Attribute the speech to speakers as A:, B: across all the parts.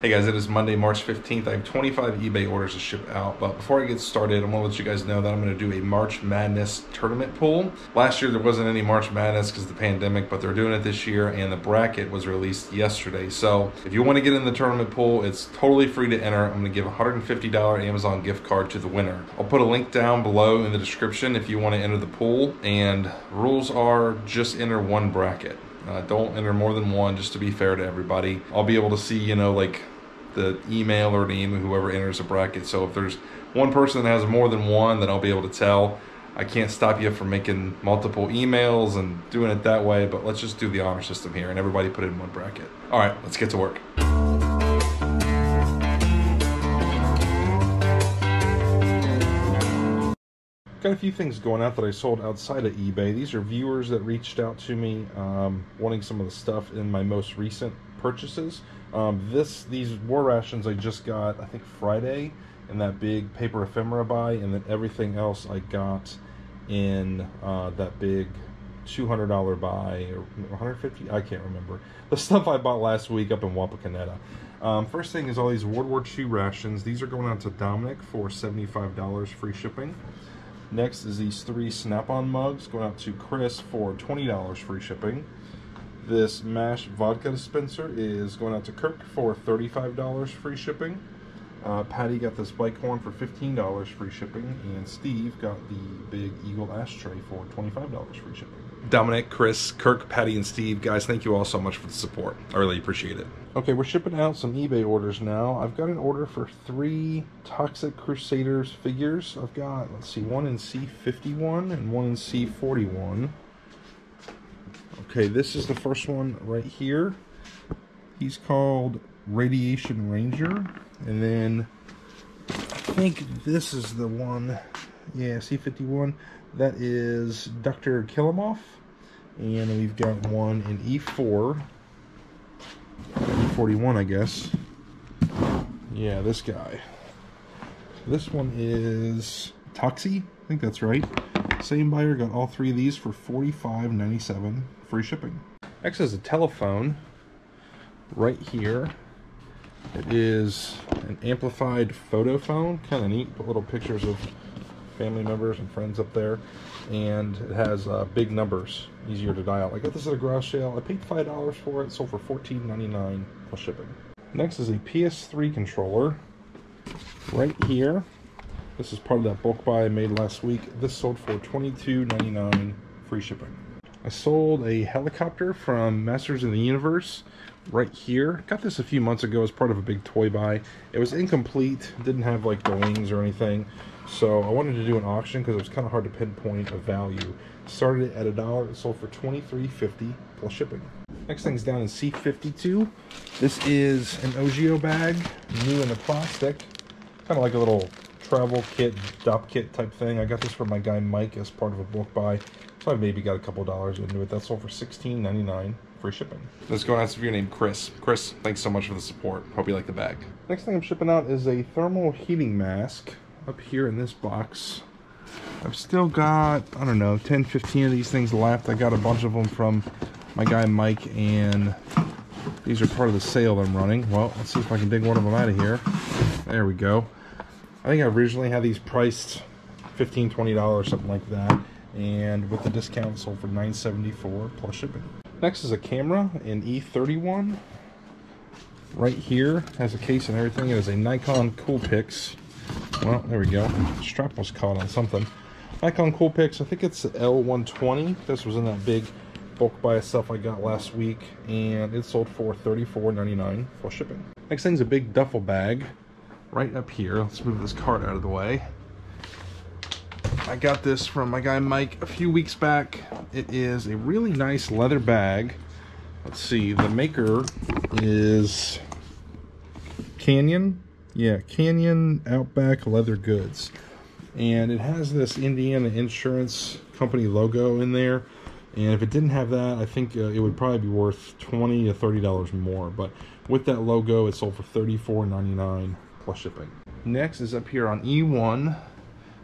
A: Hey guys, it is Monday, March 15th. I have 25 eBay orders to ship out, but before I get started, I'm gonna let you guys know that I'm gonna do a March Madness tournament pool. Last year there wasn't any March Madness because of the pandemic, but they're doing it this year and the bracket was released yesterday. So if you wanna get in the tournament pool, it's totally free to enter. I'm gonna give a $150 Amazon gift card to the winner. I'll put a link down below in the description if you wanna enter the pool, and rules are just enter one bracket. Uh, don't enter more than one just to be fair to everybody. I'll be able to see, you know, like the email or name of whoever enters a bracket. So if there's one person that has more than one, then I'll be able to tell. I can't stop you from making multiple emails and doing it that way, but let's just do the honor system here and everybody put it in one bracket. All right, let's get to work. Got a few things going out that I sold outside of eBay. These are viewers that reached out to me um, wanting some of the stuff in my most recent purchases. Um, this These war rations I just got, I think Friday, in that big paper ephemera buy, and then everything else I got in uh, that big $200 buy, or 150 I can't remember. The stuff I bought last week up in Wapakoneta. Um, first thing is all these World War II rations. These are going out to Dominic for $75 free shipping. Next is these three Snap-on mugs going out to Chris for $20 free shipping. This MASH vodka dispenser is going out to Kirk for $35 free shipping. Uh, Patty got this bike horn for $15 free shipping, and Steve got the big Eagle ashtray for $25 free shipping. Dominic, Chris, Kirk, Patty, and Steve, guys, thank you all so much for the support. I really appreciate it. Okay, we're shipping out some eBay orders now. I've got an order for three Toxic Crusaders figures. I've got, let's see, one in C51 and one in C41. Okay, this is the first one right here. He's called Radiation Ranger. And then I think this is the one, yeah, C51. That is Dr. Kilimovich. And we've got one in E4. E41, I guess. Yeah, this guy. This one is Toxie. I think that's right. Same buyer got all three of these for $45.97 free shipping. Next is a telephone right here. It is an amplified photo phone, kind of neat. Put little pictures of family members and friends up there. And it has uh, big numbers, easier to dial. I got this at a garage sale. I paid $5 for it, sold for $14.99 plus shipping. Next is a PS3 controller right here. This is part of that bulk buy I made last week. This sold for $22.99 free shipping. I sold a helicopter from Masters of the Universe right here. Got this a few months ago as part of a big toy buy. It was incomplete, didn't have like the wings or anything. So I wanted to do an auction because it was kind of hard to pinpoint a value. Started it at a dollar, it sold for $23.50 plus shipping. Next thing's down in C52. This is an Ogio bag, new in the plastic. Kind of like a little travel kit, dop kit type thing. I got this from my guy Mike as part of a book buy. So I maybe got a couple dollars into it. That sold for $16.99 free shipping. Let's go and ask if you're named Chris. Chris, thanks so much for the support. Hope you like the bag. Next thing I'm shipping out is a thermal heating mask up here in this box. I've still got, I don't know, 10, 15 of these things left. I got a bunch of them from my guy Mike, and these are part of the sale I'm running. Well, let's see if I can dig one of them out of here. There we go. I think I originally had these priced $15, $20, something like that and with the discount sold for 9.74 plus shipping. Next is a camera in E31. Right here has a case and everything. It is a Nikon Coolpix. Well, there we go. Strap was caught on something. Nikon Coolpix. I think it's the L120. This was in that big bulk buy stuff I got last week, and it sold for $34.99 plus shipping. Next thing's a big duffel bag right up here. Let's move this cart out of the way. I got this from my guy Mike a few weeks back. It is a really nice leather bag. Let's see, the maker is Canyon. Yeah, Canyon Outback Leather Goods. And it has this Indiana Insurance Company logo in there. And if it didn't have that, I think uh, it would probably be worth 20 to $30 more. But with that logo, it sold for $34.99 plus shipping. Next is up here on E1.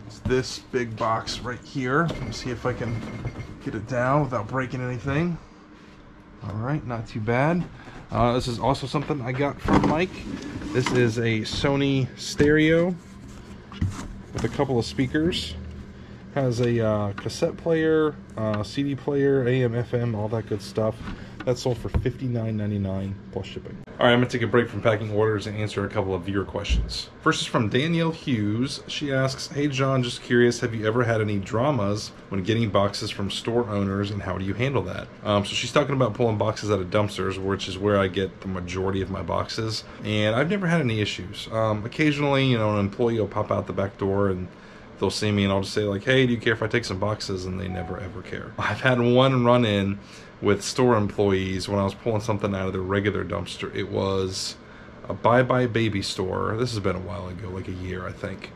A: It's this big box right here. Let me see if I can get it down without breaking anything. All right, not too bad. Uh, this is also something I got from Mike. This is a Sony stereo with a couple of speakers. Has a uh, cassette player, uh, CD player, AM, FM, all that good stuff. That sold for $59.99 plus shipping. All right, I'm gonna take a break from packing orders and answer a couple of viewer questions. First is from Danielle Hughes. She asks, Hey John, just curious, have you ever had any dramas when getting boxes from store owners and how do you handle that? Um, so she's talking about pulling boxes out of dumpsters, which is where I get the majority of my boxes. And I've never had any issues. Um, occasionally, you know, an employee will pop out the back door and they'll see me and I'll just say like, hey, do you care if I take some boxes? And they never ever care. I've had one run in with store employees when I was pulling something out of the regular dumpster. It was a Buy Buy Baby store. This has been a while ago, like a year, I think.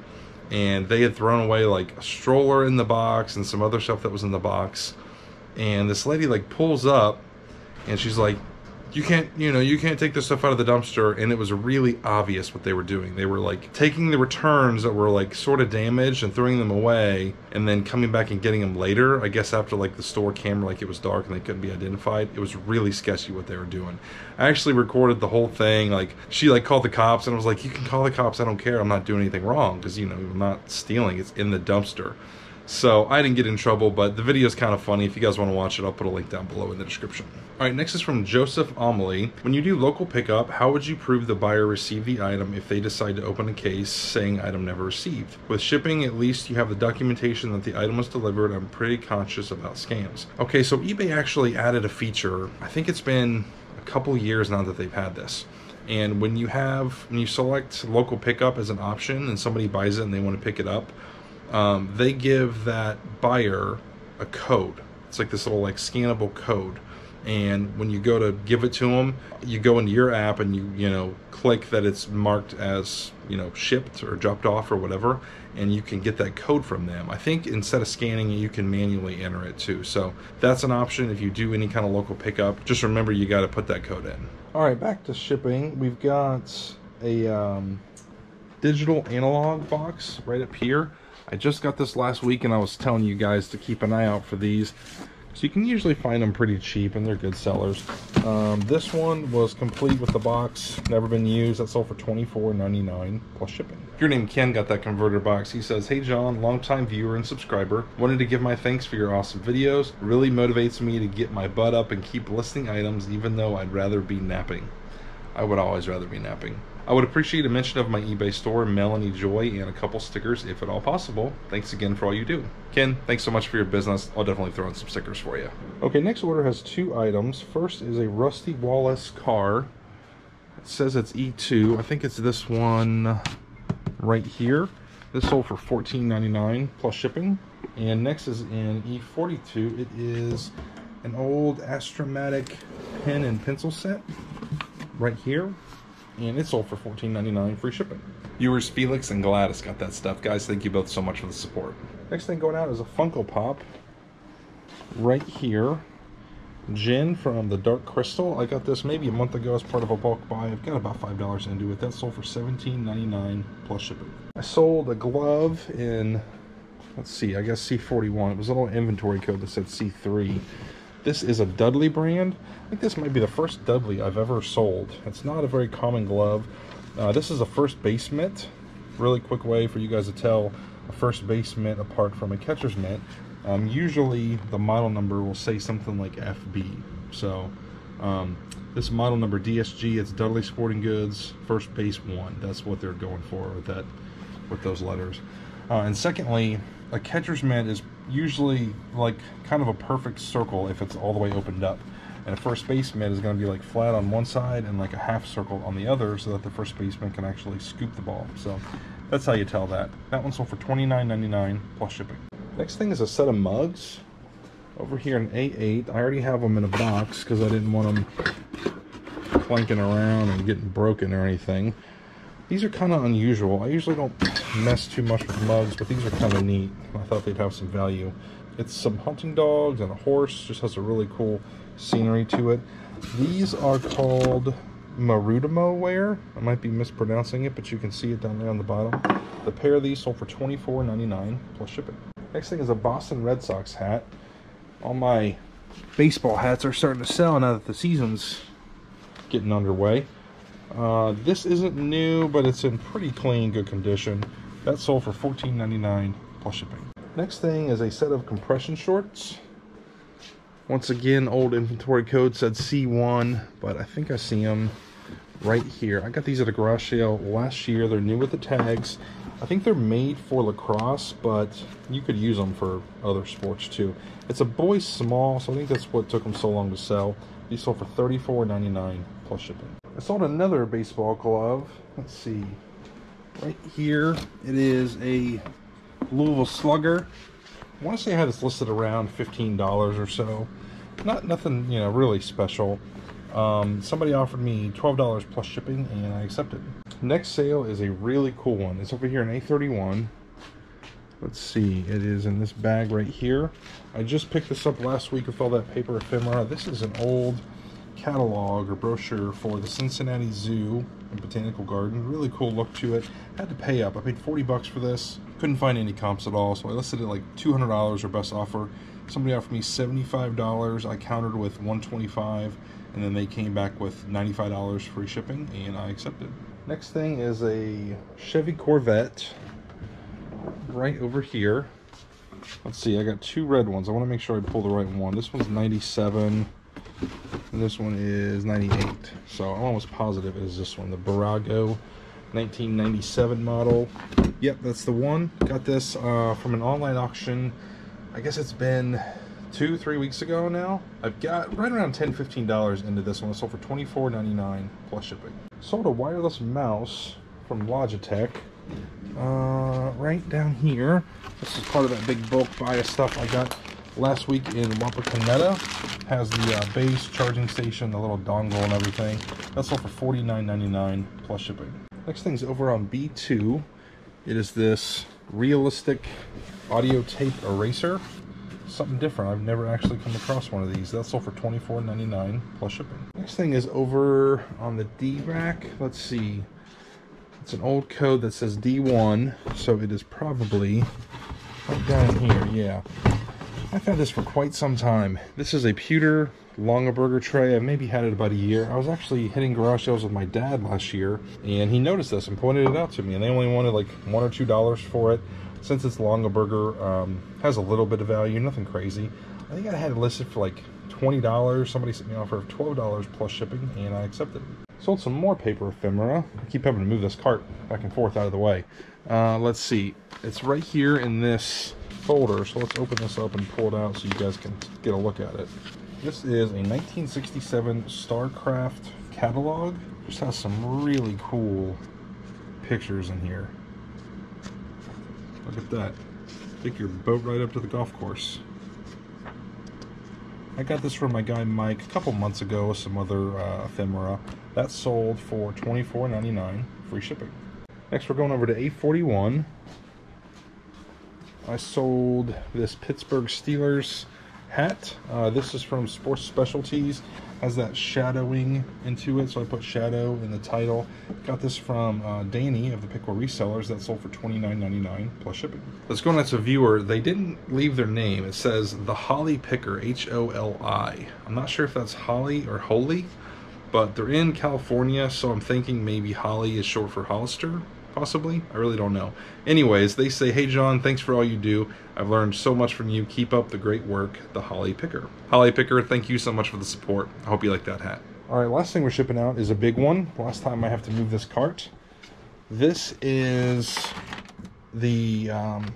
A: And they had thrown away like a stroller in the box and some other stuff that was in the box. And this lady like pulls up and she's like, you can't, you know, you can't take this stuff out of the dumpster. And it was really obvious what they were doing. They were like taking the returns that were like sort of damaged and throwing them away and then coming back and getting them later. I guess after like the store camera, like it was dark and they couldn't be identified. It was really sketchy what they were doing. I actually recorded the whole thing. Like she like called the cops and I was like, you can call the cops. I don't care. I'm not doing anything wrong because, you know, I'm not stealing. It's in the dumpster. So I didn't get in trouble, but the video is kind of funny. If you guys want to watch it, I'll put a link down below in the description. All right, next is from Joseph Amelie. When you do local pickup, how would you prove the buyer received the item if they decide to open a case saying item never received? With shipping, at least you have the documentation that the item was delivered. I'm pretty conscious about scams. Okay, so eBay actually added a feature. I think it's been a couple years now that they've had this. And when you have, when you select local pickup as an option and somebody buys it and they want to pick it up, um, they give that buyer a code. It's like this little like scannable code. And when you go to give it to them, you go into your app and you you know click that it's marked as you know shipped or dropped off or whatever, and you can get that code from them. I think instead of scanning it, you can manually enter it too. So that's an option if you do any kind of local pickup. Just remember you got to put that code in. All right, back to shipping. We've got a um, digital analog box right up here. I just got this last week and I was telling you guys to keep an eye out for these. So you can usually find them pretty cheap and they're good sellers. Um, this one was complete with the box, never been used. That sold for $24.99 plus shipping. Your name Ken got that converter box. He says, Hey John, longtime viewer and subscriber. Wanted to give my thanks for your awesome videos. Really motivates me to get my butt up and keep listing items even though I'd rather be napping. I would always rather be napping. I would appreciate a mention of my eBay store, Melanie Joy, and a couple stickers if at all possible. Thanks again for all you do. Ken, thanks so much for your business. I'll definitely throw in some stickers for you. Okay, next order has two items. First is a Rusty Wallace car. It says it's E2. I think it's this one right here. This sold for $14.99 plus shipping. And next is in E42. It is an old Astromatic pen and pencil set right here and it sold for $14.99 free shipping. Viewers Felix and Gladys got that stuff. Guys, thank you both so much for the support. Next thing going out is a Funko Pop right here. Jen from the Dark Crystal. I got this maybe a month ago as part of a bulk buy. I've got about $5 into it. That sold for $17.99 plus shipping. I sold a glove in, let's see, I guess C41. It was a little inventory code that said C3. This is a Dudley brand. I think this might be the first Dudley I've ever sold. It's not a very common glove. Uh, this is a first base mitt. Really quick way for you guys to tell a first base mitt apart from a catcher's mitt. Um, usually the model number will say something like FB. So um, this model number DSG, it's Dudley Sporting Goods, first base one. That's what they're going for with that, with those letters. Uh, and secondly, a catcher's mitt is usually like kind of a perfect circle if it's all the way opened up. And a first baseman is going to be like flat on one side and like a half circle on the other so that the first baseman can actually scoop the ball. So that's how you tell that. That one sold for $29.99 plus shipping. Next thing is a set of mugs. Over here in A8, I already have them in a box because I didn't want them clanking around and getting broken or anything. These are kind of unusual. I usually don't mess too much with mugs, but these are kind of neat. I thought they'd have some value. It's some hunting dogs and a horse. Just has a really cool scenery to it. These are called Marudamo ware. I might be mispronouncing it, but you can see it down there on the bottom. The pair of these sold for $24.99 plus shipping. Next thing is a Boston Red Sox hat. All my baseball hats are starting to sell now that the season's getting underway. Uh, this isn't new, but it's in pretty clean, good condition. That sold for $14.99 plus shipping. Next thing is a set of compression shorts. Once again, old inventory code said C1, but I think I see them right here. I got these at a garage sale last year. They're new with the tags. I think they're made for lacrosse, but you could use them for other sports too. It's a boy small, so I think that's what took them so long to sell. These sold for $34.99 plus shipping. I sold another baseball glove. Let's see. Right here, it is a Louisville Slugger. I want to say I had this listed around $15 or so. Not nothing, you know, really special. Um, somebody offered me $12 plus shipping, and I accepted. Next sale is a really cool one. It's over here in A31. Let's see, it is in this bag right here. I just picked this up last week with all that paper ephemera. This is an old catalog or brochure for the Cincinnati Zoo and Botanical Garden. Really cool look to it. Had to pay up. I paid 40 bucks for this. Couldn't find any comps at all, so I listed it like $200 or best offer. Somebody offered me $75. I countered with 125 and then they came back with $95 free shipping and I accepted. Next thing is a Chevy Corvette right over here. Let's see, I got two red ones. I want to make sure I pull the right one. This one's 97 and this one is 98. So I'm almost positive it is this one, the Bburago 1997 model. Yep, that's the one. Got this uh, from an online auction. I guess it's been two, three weeks ago now. I've got right around 10 $15 into this one. It sold for $24.99 plus shipping. Sold a wireless mouse from Logitech. Uh, right down here. This is part of that big bulk buy of stuff I got last week in Wapakoneta. Has the uh, base charging station, the little dongle and everything. That's all for $49.99 plus shipping. Next thing's over on B2. It is this realistic audio tape eraser something different. I've never actually come across one of these. That's all for $24.99 plus shipping. Next thing is over on the D rack. Let's see. It's an old code that says D1, so it is probably right down here. Yeah. I've had this for quite some time. This is a pewter Longaberger tray. I've maybe had it about a year. I was actually hitting garage sales with my dad last year, and he noticed this and pointed it out to me, and they only wanted like one or two dollars for it since it's Longaberger, um, has a little bit of value, nothing crazy. I think I had it listed for like $20. Somebody sent me an offer of $12 plus shipping, and I accepted. Sold some more paper ephemera. I keep having to move this cart back and forth out of the way. Uh, let's see. It's right here in this folder, so let's open this up and pull it out so you guys can get a look at it. This is a 1967 StarCraft catalog. Just has some really cool pictures in here. Look at that. Take your boat right up to the golf course. I got this from my guy Mike a couple months ago with some other uh, ephemera. That sold for $24.99, free shipping. Next we're going over to A41. I sold this Pittsburgh Steelers hat. Uh, this is from Sports Specialties has that shadowing into it, so I put shadow in the title. Got this from uh, Danny of the Pickle Resellers that sold for $29.99 plus shipping. Let's go on to a viewer. They didn't leave their name. It says the Holly Picker, H-O-L-I. I'm not sure if that's Holly or Holy, but they're in California, so I'm thinking maybe Holly is short for Hollister possibly. I really don't know. Anyways, they say, hey John, thanks for all you do. I've learned so much from you. Keep up the great work, the Holly Picker. Holly Picker, thank you so much for the support. I hope you like that hat. All right, last thing we're shipping out is a big one. Last time I have to move this cart. This is the um,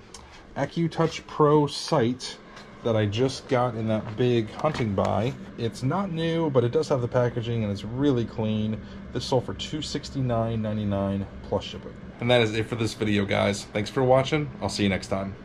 A: AccuTouch Pro sight that I just got in that big hunting buy. It's not new, but it does have the packaging and it's really clean. This sold for $269.99 plus shipping. And that is it for this video, guys. Thanks for watching. I'll see you next time.